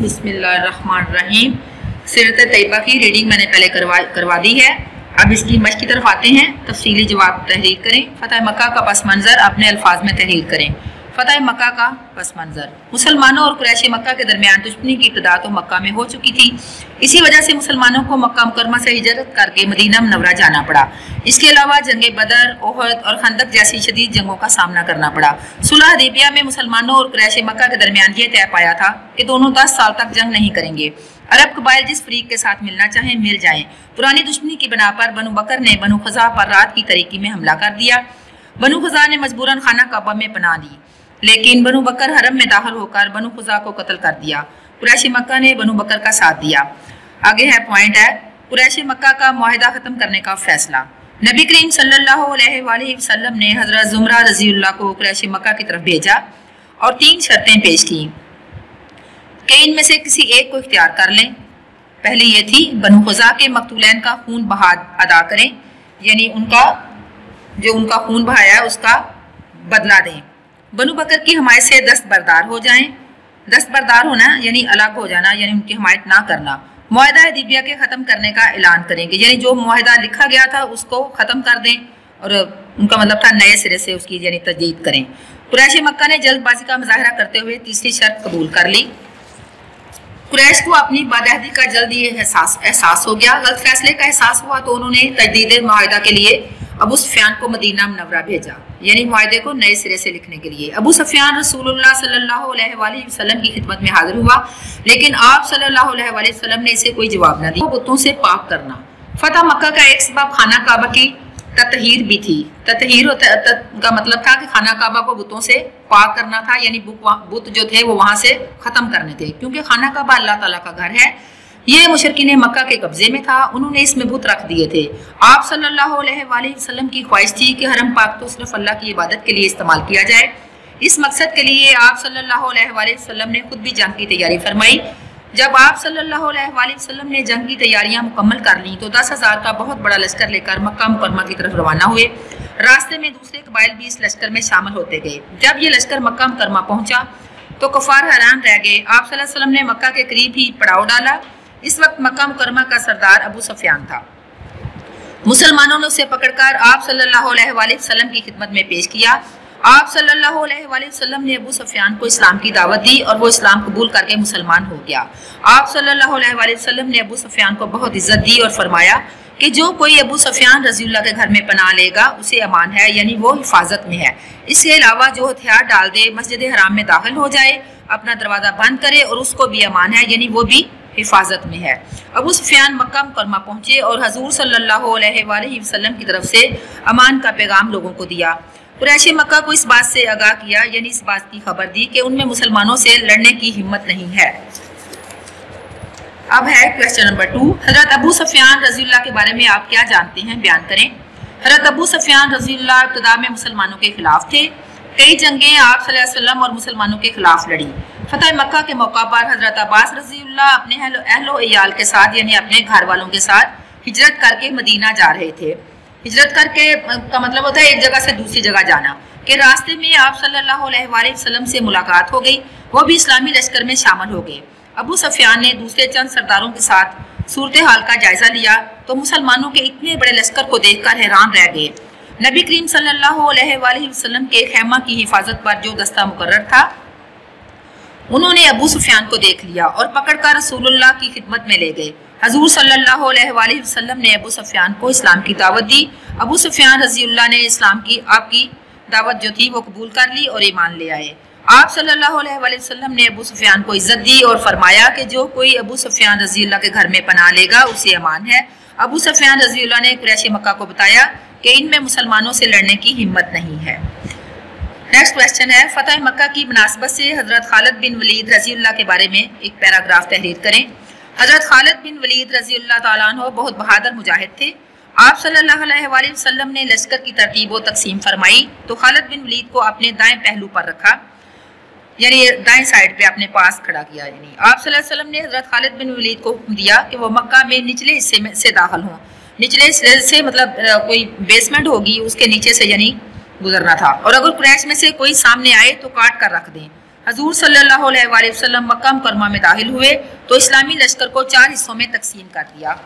बिस्मिल्लाहिर्रहमानिर्रहीम। सिरत तैयबा की रीडिंग मैंने पहले करवा करवा दी है। अब इसकी मश की तरफ़ आते हैं। तफसीली जवाब तहरीर करें। फ़तेह मक्का का पस मंज़र अपने अल्फाज में तहरीर करें। फ़तेह मक्का का पस मंज़र। मुसलमानों और कुरैश मक्का के दरमियान दुश्मनी की इब्तदा तो मक्का में हो चुकी थी। इसी वजह से मुसलमानों को मक्का मुकरमा से हिजरत करके मदीना मनवरा जाना पड़ा। इसके अलावा जंग बदर, ओहद और खंदक जैसी शदीद जंगों का सामना करना पड़ा। सुलह हदीबिया में मुसलमानों और कुरैश मक्का के दरमियान ये तय पाया था कि दोनों दस साल तक जंग नहीं करेंगे। अरब कबाइल जिस फरीक के साथ मिलना चाहें, मिल जाएँ। पुरानी दुश्मनी की बना पर बनु बकर ने बनु खजा पर रात की तरीकी में हमला कर दिया। बनु खजा ने मजबूरन खाना काबा में बना ली लेकिन बनु बकर हरम में दाखिल होकर बनु खुजा को कत्ल कर दिया। कुरैशी मक्का ने बनु बकर का साथ दिया। आगे है पॉइंट है, कुरैशी मक्का का माहिदा ख़त्म करने का फैसला। नबी करीम सल्लल्लाहु अलैहि वसल्लम ने हज़रत जुमरा रजील्ला को कुरैशी मक्का की तरफ़ भेजा और तीन शर्तें पेश की। कि इनमें से किसी एक को इख्तियार कर लें। पहले ये थी, बनु खुजा के मकतूलैन का खून बहा अदा करें, यानी उनका, जो उनका खून बहाया है, उसका बदला दें। बनु बकर की हमायत से दस्त बरदार हो जाएँ। दस्त बरदार होना, यानी अलग हो जाना, यानी उनकी हमायत ना करना। माहिदा दिबिया के ख़त्म करने का ऐलान करेंगे। यानी जो माहिदा लिखा गया था, उसको ख़त्म कर दें और उनका मतलब था नए सिरे से उसकी, यानी तजदीद करें। कुरैशी मक्का ने जल्दबाजी का मुजाहरा करते हुए तीसरी शर्त कबूल कर ली। कुरैश को अपनी बदहदी का जल्दी एहसास एहसास हो गया। गलत फैसले का एहसास हुआ तो उन्होंने तजदीद माहिदा के लिए अबू सफ़ियान को मदीना मनवरा भेजा, यानी माहे को नए सिरे से लिखने के लिए। अबू सफ़ियान रसूलुल्लाह सल्लल्लाहु अलैहि वसल्लम की खिदमत में हाजिर हुआ, लेकिन आप सल्लल्लाहु अलैहि वसल्लम ने इसे कोई जवाब न दिया। बुतों से पाक करना। फतेह मक्का का एक सबब खाना काबा की ततहीर भी थी। ततहीर का मतलब था कि खाना काबा को बुतों से पाक करना था, यानी बुत जो थे वो वहाँ से ख़त्म करने थे। क्योंकि खाना काबा अल्लाह ताला का घर है ये मुशरकिन मक्का के कब्जे में था, उन्होंने इसमें बुत रख दिए थे। आप सल्लल्लाहु अलैहि वसल्लम की ख्वाहिश थी कि हरम पाक तो सिर्फ़ अल्लाह की इबादत के लिए इस्तेमाल किया जाए। इस मकसद के लिए आप सल्लल्लाहु अलैहि वसल्लम ने खुद भी जंग की तैयारी फरमाई। जब आप सल्लल्लाहु अलैहि वसल्लम ने जंग की तैयारियाँ मुकम्मल कर ली तो दस हज़ार का बहुत बड़ा लश्कर लेकर मक्का मुकरमा की तरफ़ रवाना हुए। रास्ते में दूसरे कबाइल भी इस लश्कर में शामिल होते गए। जब ये लश्कर मक्का मुकरमा पहुँचा तो कफार हैरान रह गए। आप वसल्लम ने मक्का के करीब ही पड़ाव डाला। इस वक्त मक्का मुकरमा का सरदार अबू सफियान था। मुसलमानों ने उसे पकड़कर आप सल्लल्लाहु अलैहि वसल्लम की खिदमत में पेश किया। आप सल्लल्लाहु अलैहि वसल्लम ने अबू सफियान को इस्लाम की दावत दी और वो इस्लाम कबूल करके मुसलमान हो गया। आप सल्लल्लाहु अलैहि वसल्लम ने अबू सफियान को बहुत इज़्ज़त दी और फरमाया कि जो कोई अबू सफियान रजील्ला के घर में पना लेगा, उसे अमान है, यानी वो हिफाजत में है। इसके अलावा जो हथियार डाल दे मस्जिद हराम में दाखिल हो जाए, अपना दरवाज़ा बंद करे और उसको भी अमान है, यानी वो भी हिफाजत में है। अबू सुफियान मक्का मुकरमा पहुँचे और हजूर सल्लल्लाहु अलैहि वसल्लम की तरफ़ से अमान का पैगाम लोगों को दिया। कुरैशी मक्का को इस बात से आगाह किया, यानी इस बात की खबर दी कि उनमें मुसलमानों से लड़ने की हिम्मत नहीं है। अब है क्वेश्चन नंबर टू हज़रत अबू सफियान रजील्ला के बारे में आप क्या जानते हैं? बयान करें। हज़रत अबू सफियान रजील्ला इब्तदा में मुसलमानों के खिलाफ थे। कई जंगें आप वसल्लम और मुसलमानों के खिलाफ लड़ी। फतेह मक्का के मौका पर हज़रत अब्बास रज़ी अपने अहलो अयाल के साथ, यानी अपने घर वालों के साथ हिजरत करके मदीना जा रहे थे। हिजरत करके, का मतलब होता है एक जगह से दूसरी जगह जाना। के रास्ते में आप वसल्लम से मुलाकात हो गई, वो भी इस्लामी लश्कर में शामिल हो गए। अबू सफियान ने दूसरे चंद सरदारों के साथ सूरत हाल का जायजा लिया तो मुसलमानों के इतने बड़े लश्कर को देखकर हैरान रह गए। नबी करीम वसल्लम के खेमा की हिफाजत पर जो दस्ता मुकर था, उन्होंने अबू सुफियान को देख लिया और पकड़कर रसूलुल्लाह की खिदमत में ले गए। हजूर वसल्लम ने अबू सुफियान को इस्लाम की दावत दी। अबू सुफियान रज़ी ने इस्लाम की, आपकी दावत जो थी वो कबूल कर ली और ईमान ले आए। आप वसल्लम ने अबू सुफियान को इज़्ज़त दी और फरमाया कि जो कोई अबू सुफियान रज़ी के घर में पना लेगा, उसे अमान है। अबू सुफियान रज़ी ने कुरैशी मक्का को बताया कि इनमें मुसलमानों से लड़ने की हिम्मत नहीं है। नेक्स्ट क्वेश्चन है, फतेह मक्का की मुनासबत से हज़रत खालिद बिन वलीद रज़ी के बारे में एक पैराग्राफ तहरीर करें। हज़रत खालिद बिन वलीद रज़ी तु बहुत बहादुर मुजाहिद थे। आप सल्लल्लाहु अलैहि वसल्लम ने लश्कर की तरतीब व तकसीम फरमाई तो खालिद बिन वलीद को अपने दाएँ पहलू पर रखा, यानी दाएँ साइड पे अपने पास खड़ा किया, यानी आप सल्लल्लाहु अलैहि वसल्लम ने हज़रत खालिद बिन वलीद को हुक्म दिया कि वो मक्का में निचले हिस्से में से दाखिल हों। निचले हिस्से से मतलब कोई बेसमेंट होगी, उसके नीचे से यानी गुजरना था। और अगर क्रैश में से कोई सामने आए तो काट कर रख दें। हजूर सल्लल्लाहु अलैहि वसल्लम मक्का मुकरमा में दाखिल हुए तो इस्लामी लश्कर को चार हिस्सों में तकसीम कर दिया।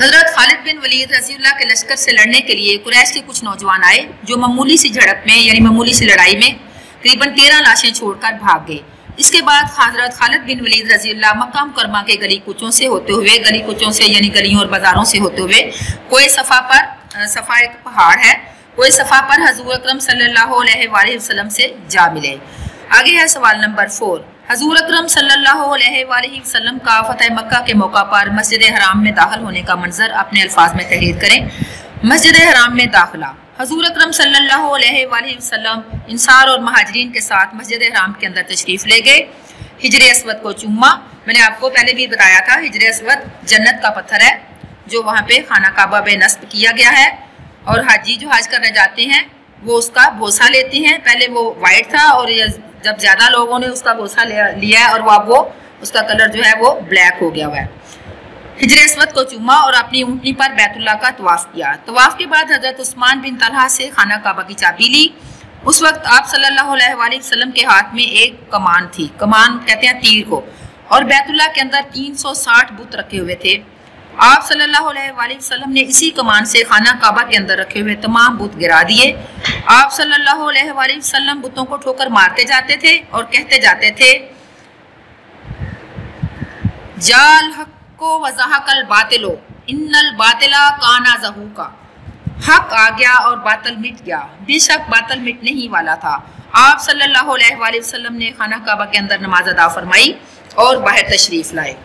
हज़रत खालिद बिन वलीद रजील्ला के लश्कर से लड़ने के लिए कुरैश के कुछ नौजवान आए, जो मामूली सी झड़प में, यानी मामूली सी लड़ाई में, करीबन तेरह लाशें छोड़कर भाग गए। इसके बाद हज़रत खालिद बिन वलीद रजील्ला मक्का मुकरमा के गली कुचों से होते हुए, गली कुचों से यानी गलियों और बाजारों से होते हुए, कोई सफ़ा पर सफ़ा एक पहाड़ है, कोई सफ़ा पर हजूर अक्रम सल्लल्लाहु से जा मिले। आगे है सवाल नंबर फोर। हजूर अक्रम अलैहि का फतेह मक्का के मौका पर मस्जिद हराम में दाखिल होने का मंजर अपने अल्फाज में तहरीर करें। मस्जिद हराम में दाखिला। हजूर अक्रम अलैहि इंसार और महाजरीन के साथ मस्जिद हराम के अंदर तशरीफ़ ले गए। हिजर असवद को चुम्मा मैंने आपको पहले भी बताया था, हिजर असवद जन्नत का पत्थर है, जो वहाँ पे खाना काबा बे नस्ब किया गया है। और हाजी जो हज करने जाते हैं, वो उसका भोसा लेते हैं। पहले वो वाइट था और जब ज़्यादा लोगों ने उसका भोसा लिया और वो अब वो, उसका कलर जो है वो ब्लैक हो गया हुआ है। हिजर असवद को चूमा और अपनी ऊँटनी पर बैतुल्ला का तवाफ़ किया। तवाफ़ के बाद हज़रत उस्मान बिन तलहा से खाना काबा की चाबी ली। उस वक्त आप सल्लल्लाहु अलैहि वसल्लम के हाथ में एक कमान थी। कमान कहते हैं तीर को। और बैतुल्ला के अंदर 360 बुत रखे हुए थे। आप सल्लल्लाहु अलैहि वसल्लम ने इसी कमान से खाना काबा के अंदर रखे हुए तमाम बुत गिरा दिए। आप सल्लल्लाहु अलैहि वसल्लम बुतों को ठोकर मारते जाते थे और कहते जाते थे, जाल हक्को वजाहकल बातिलो। इन्नल बातिला काना जहू का हक आ गया और बातल मिट गया। बेशक बातल मिटने ही वाला था। आप सल्लल्लाहु अलैहि वसल्लम ने खाना काबा के अंदर नमाज़ अदा फरमाई और बाहर तशरीफ़ लाए।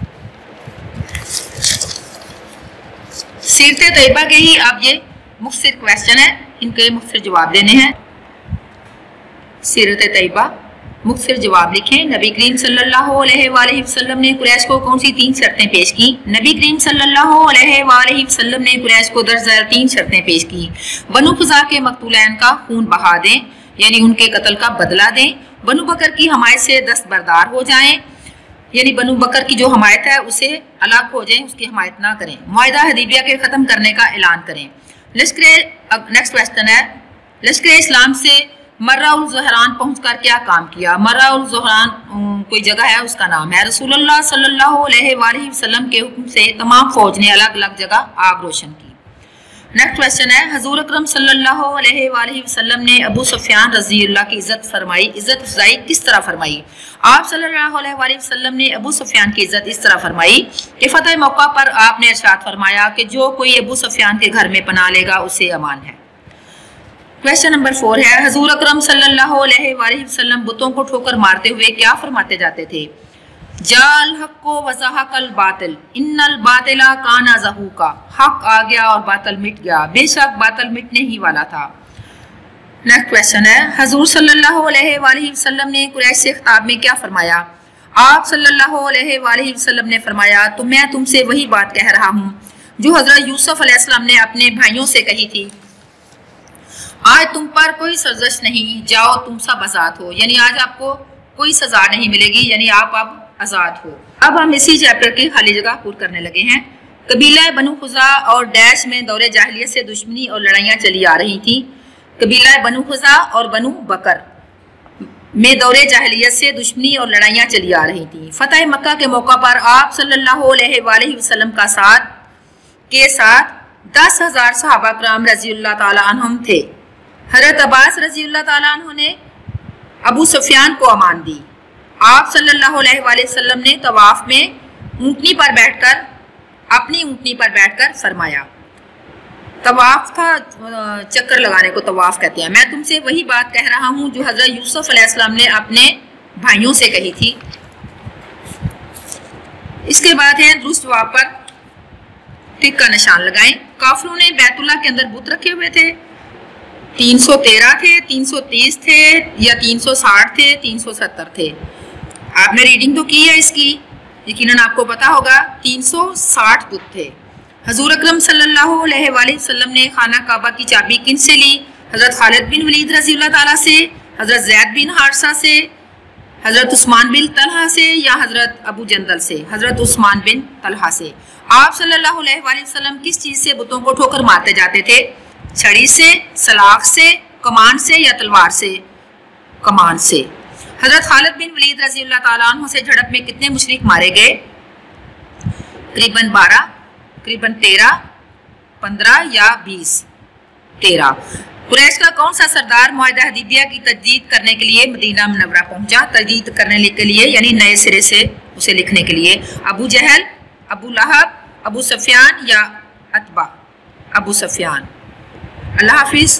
सीरत तयबा के ही अब ये मुख्तर क्वेश्चन है। इनके मुख्तर जवाब देने हैं। सीरत तयबा। मुख्तर जवाब लिखें, नबी करीम वसल्लम ने कुरैश को कौन सी तीन शर्तें पेश की? नबी करीम वसल्लम ने कुरैश को दर्ज तीन शर्तें पेश की। बनु खुजा के मकतूलैन का खून बहा दें, यानी उनके कत्ल का बदला दें। बनु बकर की हमायत से दस्त बरदार हो जाएँ, यानी बनु बकर की जो हमायत है उसे अलग हो जाए, उसकी हमायत ना करें। माहा हदीबिया के ख़त्म करने का ऐलान करें। लश्कर नेक्स्ट क्वेश्चन है। लश्कर इस्लाम से मर्राउल जहरान पहुँच कर क्या काम किया? मर्राउल जहरान कोई जगह है उसका नाम? है रसूलुल्लाह सल्लल्लाहु अलैहि वसल्लम के हुक्म से तमाम फौज ने अलग अलग जगह आग रोशन की। नेक्स्ट क्वेश्चन है, हजूर अक्रम वसल्लम ने अबू सुफियान रज़ी अल्लाह की इज़्ज़त फरमाई। इज़्ज़त अफजाई किस तरह फरमाई? आप वसल्लम ने अबू सुफियान की इज़्ज़त इस तरह फरमाई कि फतेह मौका पर आपने इरशाद फरमाया कि जो कोई अबू सुफियान के घर में पना लेगा, उसे अमान है। क्वेश्चन नंबर फोर है, हजूर अक्रम वसल्लम बुतों को ठोकर मारते हुए क्या फरमाते जाते थे? जाल हक्को वजाहकल बातिल, इन्नल बातिला काना जहू का हक आ गया और बातल मिट गया। बेशक बातल मिटने ही वाला था। नेक्स्ट क्वेश्चन है, हजूर वसल्लम ने कुरैश से खिताब में क्या फरमाया? आप वसल्लम ने फरमाया तो मैं तुमसे वही बात कह रहा हूँ, जो हज़रत यूसुफ अलैहिस्सलाम ने अपने भाइयों से कही थी। आज तुम पर कोई सजश नहीं, जाओ तुम सब आज़ाद हो। यानी आज आपको कोई सजा नहीं मिलेगी, यानी आप अब आज़ाद हो। अब हम इसी चैप्टर की खाली जगह पूर्ण करने लगे हैं। कबीला बनु खुजा और डैश में दौरे जाहलियत से दुश्मनी और लड़ाइयाँ चली आ रही थी। कबीला बनु खुजा और बनु बकर में दौरे जाहलियत से दुश्मनी और लड़ाइयाँ चली आ रही थी। फतेह मक्का के मौका पर आप सल्लल्लाहु अलैहि वसल्लम का साथ, के साथ दस हज़ार सहाबा कराम रज़ी तम थे। हरत अब्बास रज़ी अल्लाह ने अबू सुफियान को अमान दी। आप सल्लल्लाहु अलैहि वसल्लम ने तवाफ में ऊँटनी पर बैठकर, अपनी ऊँटनी पर बैठकर फरमाया। तवाफ था चक्कर लगाने को तवाफ कहते हैं। मैं तुमसे वही बात कह रहा हूँ जो हज़रत यूसुफ अलैहिस्सलाम ने अपने भाइयों से कही थी। इसके बाद है, दुरुस्त जवाब पर टिक का निशान लगाएँ। काफरों ने बैतुल्ला के अंदर बुत रखे हुए थे। 313 थे 330 थे या 360 थे 370 थे। आपने रीडिंग तो की है इसकी? यकीनन आपको पता होगा 360 बुत थे। हजूर अक्रम वसल्लम ने खाना काबा की चाबी किन से ली? हज़रत खालिद बिन वलीद रज़ी ताला से, हज़रत जैद बिन हारसा से, हज़रत उस्मान बिन तलहा से या हज़रत अबू जंदल से? हज़रत उस्मान बिन तलहा से। आप सल्लल्लाहु अलैहि वसल्लम किस चीज़ से बुतों को ठोकर मारते जाते थे? छड़ी से, सलाख से, कमान से या तलवार से? कमान से। हज़रत खालिद बिन वलीद रज़ी अल्लाह से झड़प में कितने मुशरक मारे गए? करीबन बारह, करीबन तेरह, पंद्रह या बीस? तेरह। कुरैश का कौन सा सरदार माहिदा हदीबिया की तजदीद करने के लिए मदीना मनवरा पहुँचा? तजदीद करने के लिए, यानी नए सिरे से उसे लिखने के लिए। अबू जहल, अबू लहब, अबू सफियान या अतबा? अबू सफियान। अल्लाह हाफिज़